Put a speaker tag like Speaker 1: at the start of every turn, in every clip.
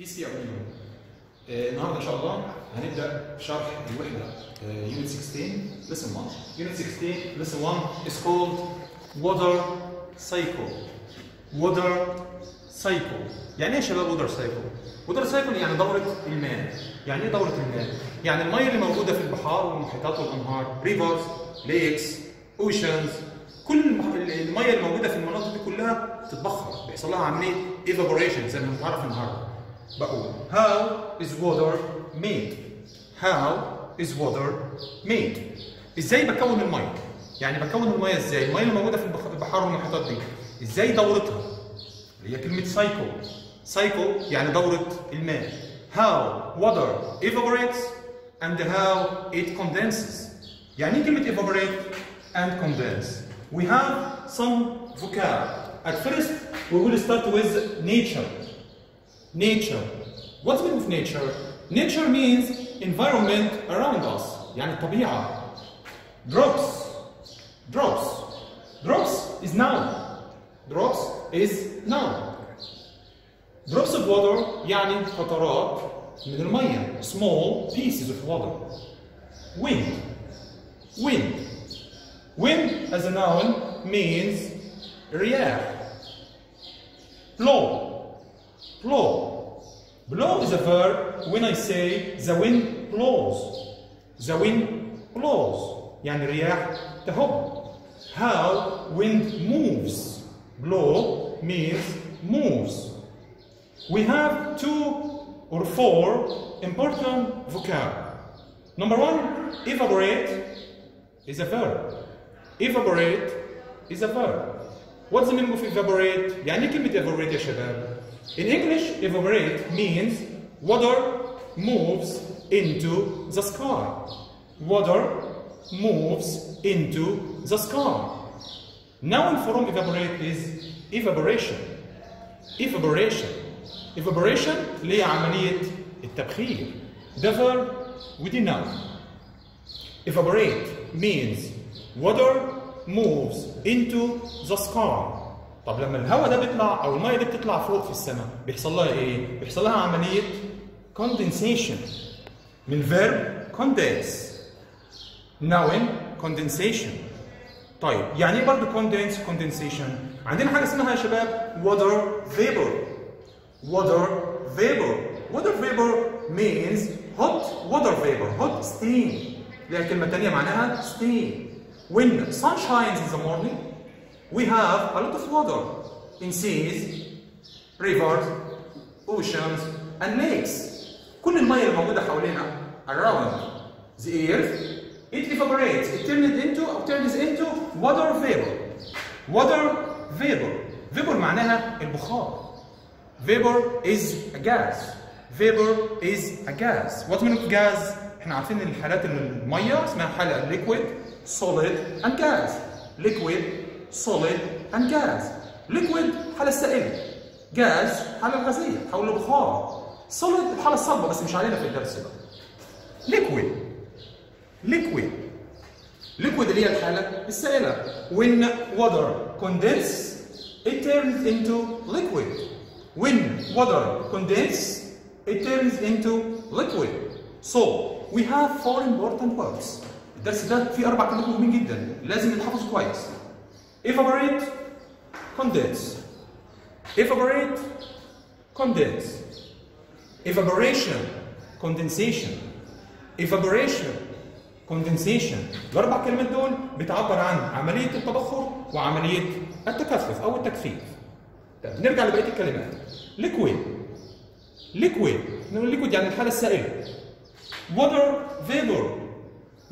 Speaker 1: بي سي ابنيو النهارده إن شاء الله هنبدأ شرح الوحدة. يونت 16 lesson 1 unit 16 lesson 1 is called water cycle. Water cycle. يعني إيه يا شباب water cycle? Water cycle يعني دورة الماء. يعني إيه دورة الماء؟ يعني المية اللي موجودة في البحار والمحيطات والأنهار rivers lakes oceans. كل المية اللي موجودة في المناطق دي كلها تتبخر. بيحصل لها عمليه evaporation زي ما هنتعرف النهارده. بقول how is water made how is water made ازاي بكون الميه يعني بكون الميه ازاي الميه اللي موجوده في البخ- البحار والمحيطات دي ازاي دورتها اللي هي كلمه سايكل سايكل يعني دوره الماء how water evaporates and how it condenses يعني ايه كلمه evaporate and condense we have some vocab at first we will start with nature nature. What's the meaning of nature? Nature means environment around us. يعني الطبيعة. Drops. Drops. Drops is noun. Drops is noun. Drops of water يعني قطرات من المية. Small pieces of water. Wind. Wind. Wind as a noun means رياح. Blow. blow. Blow is a verb when I say the wind blows. The wind blows. يعني رياح تهب. How wind moves. Blow means moves. We have two or four important vocab. Number one, evaporate is a verb. Evaporate is a verb. What's the meaning of evaporate? يعني ايه كلمة evaporate يا شباب؟ In English, evaporate means water moves into the sky. Water moves into the sky. Noun from evaporate is evaporation. Evaporation. Evaporation اللي هي عملية التبخير. ده verb ودي noun. Evaporate means water moves into the sky. طب لما الهواء ده بيطلع أو الميه دي بتطلع فوق في السماء بيحصل لها إيه؟ بيحصل لها عمليه condensation من verb condense noun condensation طيب يعني إيه برضه condense condensation؟ عندنا حاجة اسمها يا شباب water vapor water vapor water vapor means hot water vapor hot steam ليها كلمه ثانية معناها steam when sun shines in the morning we have a lot of water in seas rivers oceans and lakes كل الميه اللي موجوده حوالينا around the earth it evaporates it turns into or turns into water vapor water vapor vapor معناها البخار vapor is a gas vapor is a gas what mean of gas احنا عارفين ان الحالات اللي الميه اسمها حاله liquid solid and gas liquid solid and gas liquid حاله السائله gas حاله الغازيه حول البخار solid الحاله الصلبه بس مش علينا في الدرس ده liquid liquid liquid اللي هي الحاله السائله when water condense it turns into liquid when water condense it turns into liquid so we have four important words الدرس ده فيه أربع كلمات مهمين جدا. لازم نحفظه كويس. Evaporate condense. Evaporate condense. Evaporation condensation. Evaporation condensation. الأربع كلمات دول بتعبر عن عملية التبخر وعملية التكثف أو التكثيف. طب نرجع لبقية الكلمات. Liquid. Liquid. نقول liquid يعني الحالة السائلة. Water vapor.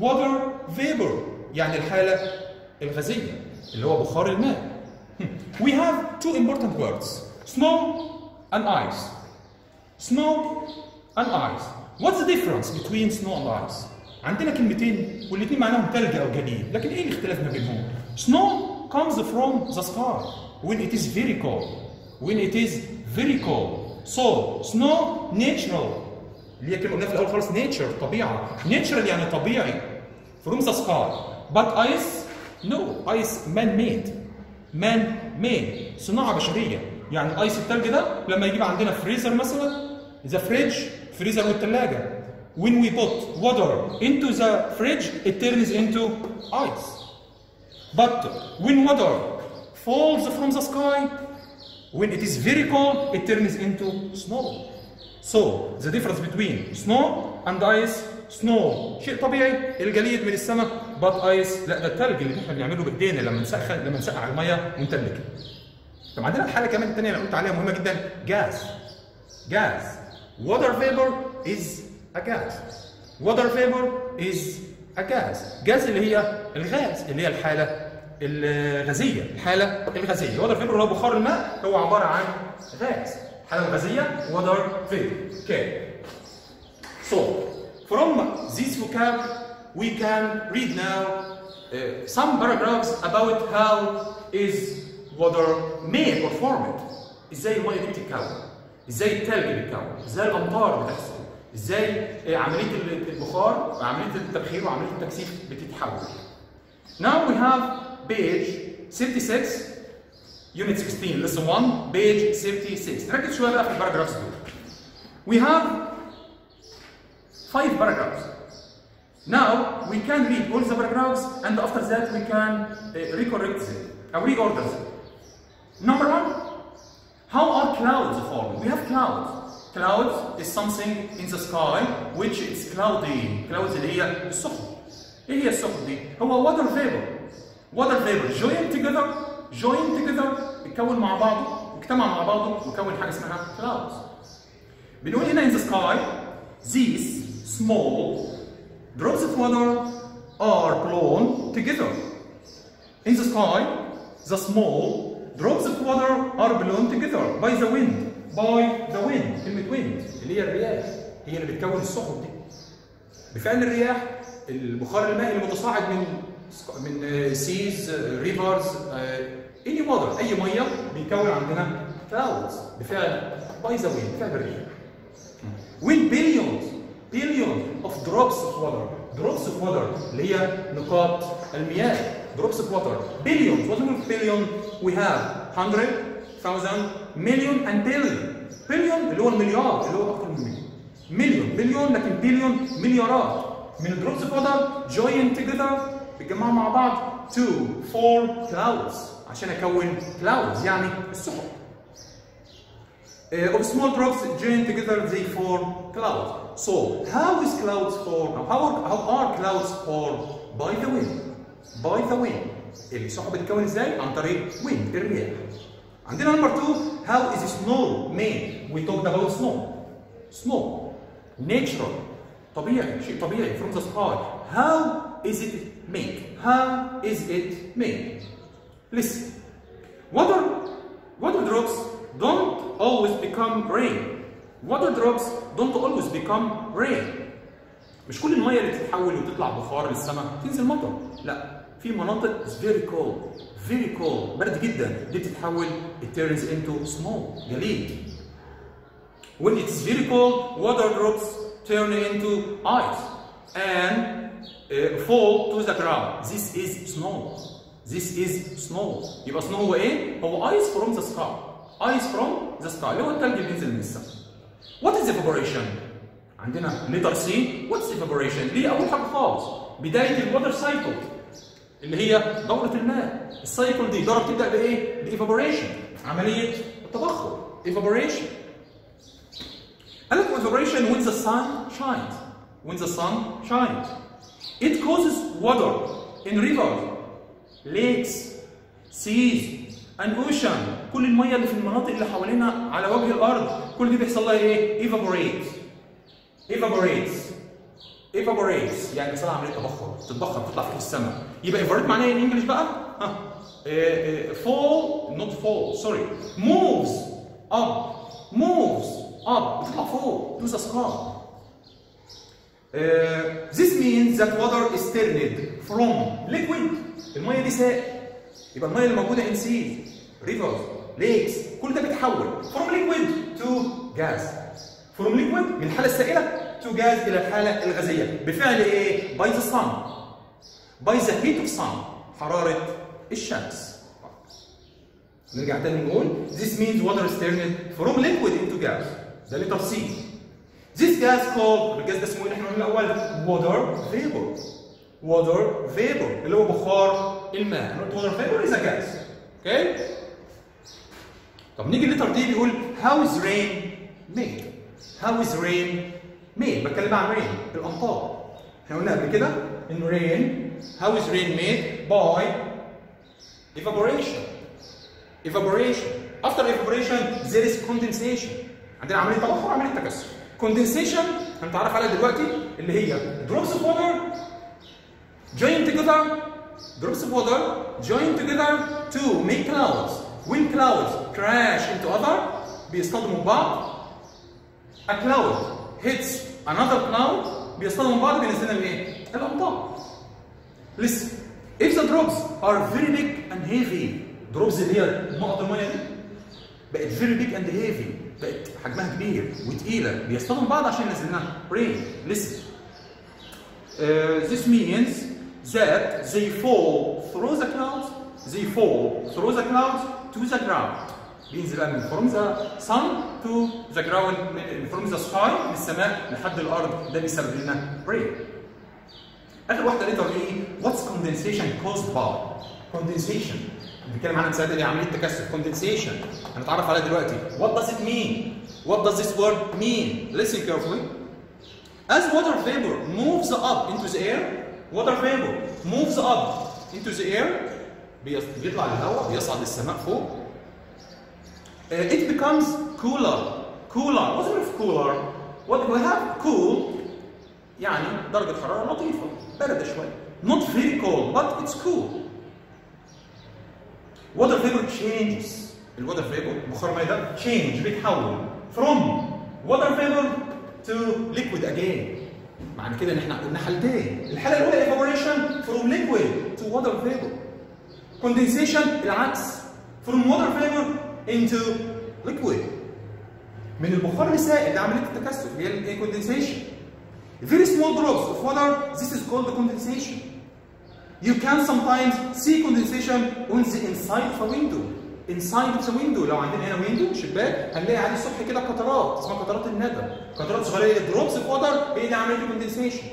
Speaker 1: water vapor يعني الحالة الغازية اللي هو بخار الماء. We have two important words snow and ice. Snow and ice. What's the difference between snow and ice? عندنا كلمتين والاثنين معناهم ثلج او جليد، لكن ايه الاختلاف ما بينهم؟ Snow comes from the sky when it is very cold. When it is very cold. So snow natural اللي هي كلمه قلنا في الأول خالص نيتشر طبيعه نيتشرال يعني طبيعي from the sky but ice no ice man made man made صناعه بشريه يعني ايس التلج ده لما يجيب عندنا فريزر مثلا the fridge فريزر والثلاجة when we put water into the fridge it turns into ice but when water falls from the sky when it is very cold it turns into snow so the difference between snow and ice snow. شيء طبيعي الجليد من السماء but ice. لا ده الثلج اللي إحنا بنعمله بإيدينا لما نسخن لما نسقع المية ونتلج طب عندنا الحاله كمان الثانية اللي قلت عليها مهمة جدا. جاز جاز water vapor is a gas. water vapor is a gas. جاز اللي هي الغاز اللي هي الحالة الغازية. الحالة الغازية. water vapor هو بخار الماء هو عبارة عن غاز الحاله الغازيه water vapor okay so from this vocab we can read now uh, some paragraphs about how is water made or formed ازاي الميه دي بتتكون ازاي التلج بيتكون ازاي الامطار بتحصل ازاي عمليه البخار وعمليه التبخير وعمليه التكثيف بتتحول now we have page 36 unit 16 lesson 1 page 36 ركز شويه بقى في الباراجرافز دول we have five paragraphs now we can read all the paragraphs and after that we can uh, recorrect them or reorder them number one how are clouds formed? We have clouds. Clouds is something in the sky which is cloudy. Clouds اللي هي السحب. ايه هي السحب دي؟ هو water vapor. Water vapor join together join together بيتكون مع بعضه واجتمع مع بعضه وكون حاجة اسمها clouds. بنقول هنا in the sky these small drops of water are blown together. In the sky the small drops of water are blown together by the wind by the wind كلمة wind اللي هي الرياح هي اللي بتكون السحب دي بفعل الرياح البخار المائي المتصاعد من من سيز ريفرز اني واتر اي ميه بيكون عندنا clouds بفعل wind بفعل الرياح when billions billions of drops of water drops of water اللي هي نقاط المياه drops of water billions what is billion we have 100 thousand million and billion billion اللي هو المليار اللي هو أكتر من مليون مليون بليون لكن بليون مليارات من الدروبس اوف واتر join together بيتجمعوا مع بعض to form clouds عشان اكون clouds يعني السحب uh, of small drops join together they form clouds so how is clouds formed how are, how are clouds formed by the wind by the wind السحب بتتكون ازاي عن طريق wind الرياح عندنا نمبر 2 how is snow made we talked about snow snow natural طبيعي شيء طبيعي from the sky how is it made how is it made listen water water drops don't always become rain water drops don't always become rain مش كل الميه اللي تتحول وتطلع بخار للسماء تنزل مطر لا في مناطق is very cold very cold برد جدا دي بتتحول it turns into snow جليد when it is very cold water drops turn into ice and uh, fall to the ground this is snow this is snow يبقى snow هو ايه هو ice from the sky ice from the sky اللي هو الثلج اللي بينزل من السماء what is evaporation عندنا letter C what's evaporation دي اول حاجه خالص بدايه الوتر سايكل اللي هي دورة الماء السايكل دي دورة بتبدأ بإيه؟ بإيفابوريشن عملية التبخر evaporation قال لك evaporation when the sun shines when the sun shines it causes water in rivers ليكس سيز ان اوشن كل المية اللي في المناطق اللي حوالينا على وجه الأرض كل دي بيحصل لها إيه؟ ايفابوريت ايفابوريت ايفابوريت يعني بيحصل لها عمليه تبخر تتبخر تطلع في السماء. يبقى ايفابوريت معناه إيه انجلش بقى؟ ها. فول نوت فول سوري موفز اب موفز اب بتطلع فوق. توز اسكار Uh, this means that water is turned from liquid الميه دي سائل يبقى الميه اللي موجوده ان سي ريفرز ليكس كل ده بيتحول فروم ليكويد تو جاز فروم ليكويد من الحاله السائله تو جاز إلى الحاله الغازيه. بفعل إيه؟ باي ذا صن باي ذا هيت اوف صن حراره الشمس. نرجع تاني نقول this means water is turned from liquid into gas. ده لتفصيل this gas called الجاز ده اسمه إيه؟ إحنا قلنا الأول water vapor. Water vapor اللي هو بخار الماء water vapor is a gas أوكي طب نيجي الليتر دي بيقول how is rain made how is rain made بتكلم عن rain الامطار إحنا قلنا قبل كده ان rain how is rain made by evaporation evaporation after evaporation there is condensation عندنا عمليه تبخر وعمليه تكثف condensation هنتعرف عليها دلوقتي اللي هي drops of water join together drops of water join together to make clouds when clouds crash into other بيصطدموا ببعض a cloud hits another cloud بيصطدموا ببعض بينزل لنا ايه؟ الامطار listen if the drops are very big and heavy drops اللي هي نقط الميه دي بقت very big and heavy بقت حجمها كبير وتقيله بيصطدموا بعض عشان ينزل لنا rain listen uh, this means that they fall through the clouds they fall through the clouds to the ground بينزل بقى من from the sun to the ground من- from the sky من السماء لحد الارض ده بيسبب لنا rain اخر واحده ليتر ايه what's condensation caused by condensation بنتكلم عنها مساعدة دي عمليه تكثف condensation هنتعرف عليها دلوقتي what does it mean what does this word mean listen carefully as water vapor moves up into the air water vapor moves up into the air بيص- بيطلع للهواء بيصعد للسماء فوق Uh, it becomes cooler cooler what is cooler what we have cool يعني درجة حرارة لطيفة باردة شوية not very cold but it's cool water vapor changes الوتر vapor بخار مية ده change بيتحول from water vapor to liquid again معنى كده ان إحنا قلنا حالتين الحالة الأولى evaporation from liquid to water vapor condensation العكس from water vapor into liquid من البخار لسائل ده عملية التكثف هي الكوندنسيشن very small drops of water this is called condensation you can sometimes see condensation on the inside of a window of the window. لو عندنا هنا ويندو شباك هنلاقي عليه الصبح كده قطرات. اسمها قطرات الندى قطرات صغيرة دروبس اوف ووتر هي دي عمليه الكوندنسيشن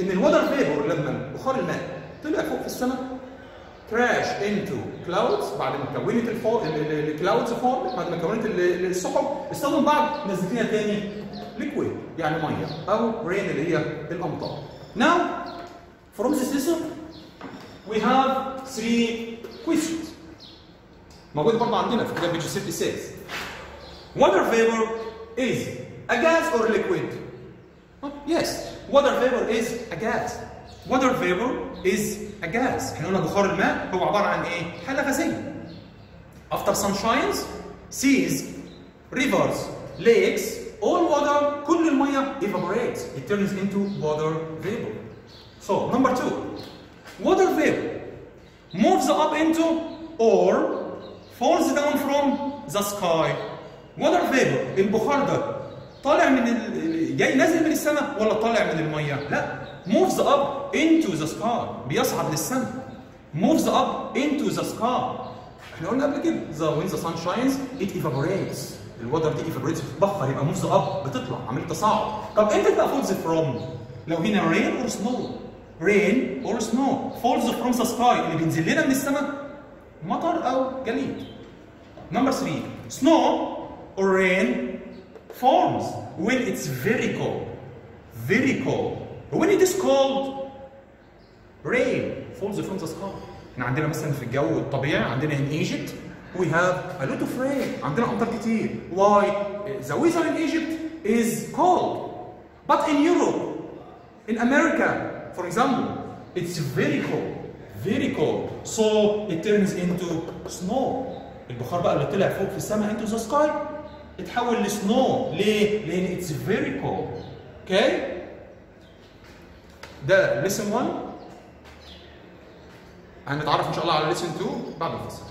Speaker 1: إن الوتر فيبر لما بخار الماء طلع فوق في السماء كراش انتو كلاودز بعد ما كونت الكلاودز فورم بعد ما كونت ال- السحب استخدم بعض نزلت لنا تاني. ليكويد يعني مية أو رين اللي هي الأمطار. Now from this lesson we have three questions. موجود برضه عندنا في كتاب بيج 66. Water vapor is a gas or liquid? Oh, yes, water vapor is a gas. Water vapor is a gas. احنا قلنا بخار الماء هو عبارة عن ايه؟ حالة غازية. After sun shines, seas, rivers, lakes, all water, كل المية evaporates. It turns into water vapor. So, number two, water vapor moves up into or falls down from the sky. Water vapor البخار ده طالع من ال... جاي نازل من السماء ولا طالع من الميه؟ لا moves up into the sky بيصعد للسماء moves up into the sky إحنا قلنا قبل كده the when the sun shines it evaporates الوتر دي evaporates بتتبخر يبقى moves up بتطلع عمليه تصاعد طب إمتى تبقى falls from؟ لو هنا rain or snow rain or snow falls from the sky اللي بينزل لنا من السماء مطر او جليد Number three, snow or rain forms when it's very cold. Very cold. When it is cold, rain falls from the sky. احنا عندنا مثلا في الجو الطبيعي عندنا in Egypt we have a lot of rain. عندنا امطار كتير. Why? The weather in Egypt is cold. But in Europe, in America, for example, it's very cold. Very cold. So it turns into snow. البخار بقى اللي طلع فوق في السماء into the sky اتحول لسنو ليه؟ لأن it's very cold. أوكي؟ ده lesson 1 هنتعرف إن شاء الله على lesson 2 بعد الفصل.